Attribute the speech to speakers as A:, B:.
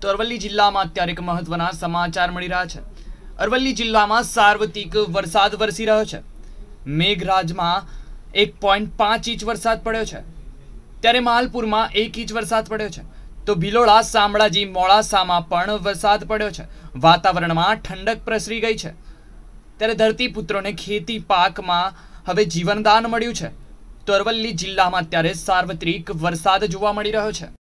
A: તો અરવલ્લી જિલ્લામાં અત્યારે એક મહત્વના સમાચાર મળી રહ્યા છે. અરવલ્લી જિલ્લામાં સાર્વત્રિક વરસાદ વરસી રહ્યો છે. મેઘરાજમાં એક પોઈન્ટ પાંચ ઇંચ વરસાદ પડ્યો છે. ત્યારે માલપુરમાં એક ઇંચ વરસાદ પડ્યો છે. તો ભિલોડા શામળાજી મોડાસામાં પણ વરસાદ પડ્યો છે. વાતાવરણમાં ઠંડક પ્રસરી ગઈ છે. ત્યારે ધરતીપુત્રોને ખેતી પાકમાં હવે જીવનદાન મળ્યું છે. તો અરવલ્લી જિલ્લામાં અત્યારે સાર્વત્રિક વરસાદ જોવા મળી રહ્યો છે.